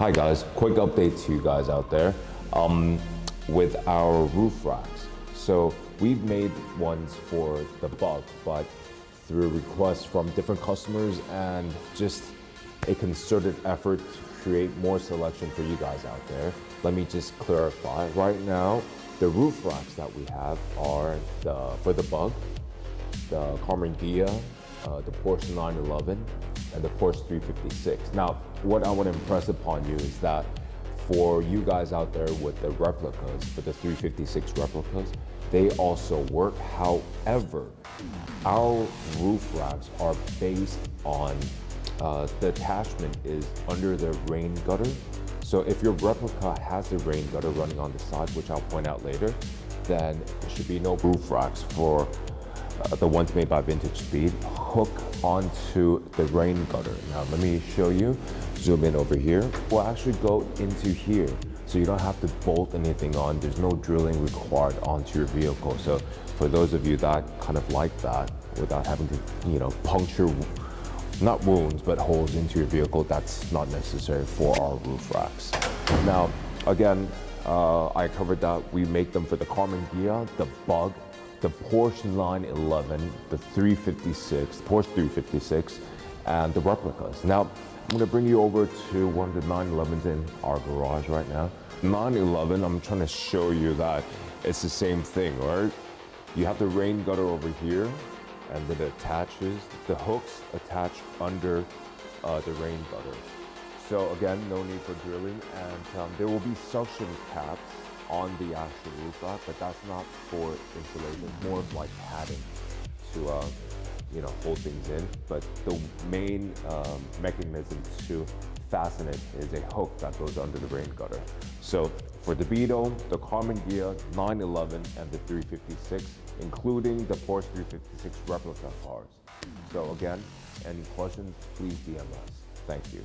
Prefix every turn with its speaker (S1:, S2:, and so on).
S1: Hi guys, quick update to you guys out there um, with our roof racks. So we've made ones for the bug, but through requests from different customers and just a concerted effort to create more selection for you guys out there. Let me just clarify. Right now, the roof racks that we have are the, for the bug, the Karmann Ghia, uh, the Porsche 911, and the Porsche 356. Now, what I want to impress upon you is that for you guys out there with the replicas, for the 356 replicas, they also work. However, our roof racks are based on uh, the attachment is under the rain gutter. So if your replica has the rain gutter running on the side, which I'll point out later, then there should be no roof racks for uh, the ones made by Vintage Speed hook onto the rain gutter. Now let me show you, zoom in over here. We'll actually go into here. So you don't have to bolt anything on. There's no drilling required onto your vehicle. So for those of you that kind of like that without having to, you know, puncture not wounds, but holes into your vehicle, that's not necessary for our roof racks. Now, again, uh, I covered that we make them for the Karmann Ghia, the Bug, the Porsche 911, the 356, Porsche 356, and the replicas. Now, I'm gonna bring you over to one of the 911s in our garage right now. 911, I'm trying to show you that it's the same thing, right? You have the rain gutter over here, and then it attaches, the hooks attach under uh, the rain gutter. So again, no need for drilling, and um, there will be suction caps on the actual roof rack, but that's not for insulation. More of like padding to, uh, you know, hold things in. But the main um, mechanism to fasten it is a hook that goes under the rain gutter. So for the Beetle, the Karmann Ghia 911, and the 356, including the Porsche 356 replica cars. So again, any questions, please DM us. Thank you.